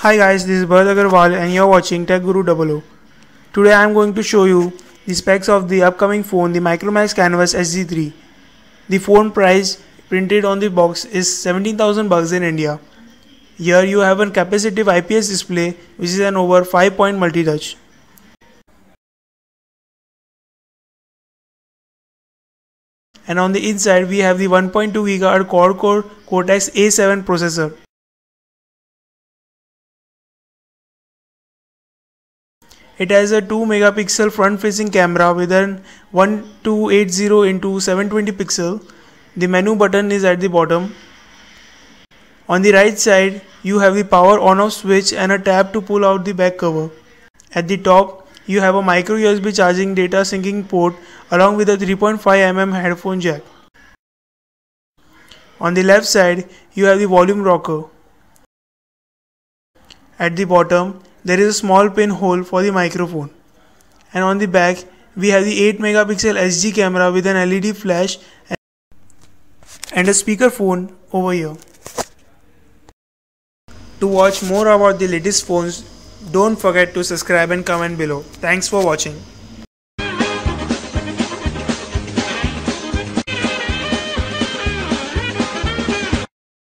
Hi guys, this is Bharat Agarwal and you're watching Tech Guru 00. Today I am going to show you the specs of the upcoming phone, the Micromax Canvas HD3. The phone price printed on the box is 17,000 bucks in India. Here you have a capacitive IPS display which is an over 5 point multi-touch. And on the inside we have the 1.2 GHz quad-core Cortex A7 processor. It has a 2 megapixel front facing camera with an 1280 into 720 pixel. The menu button is at the bottom. On the right side you have the power on off switch and a tab to pull out the back cover. At the top you have a micro USB charging data syncing port along with a 3.5mm headphone jack. On the left side you have the volume rocker. At the bottom there is a small pin hole for the microphone. And on the back, we have the 8 megapixel SD camera with an LED flash and a speakerphone over here. To watch more about the latest phones, don't forget to subscribe and comment below. Thanks for watching.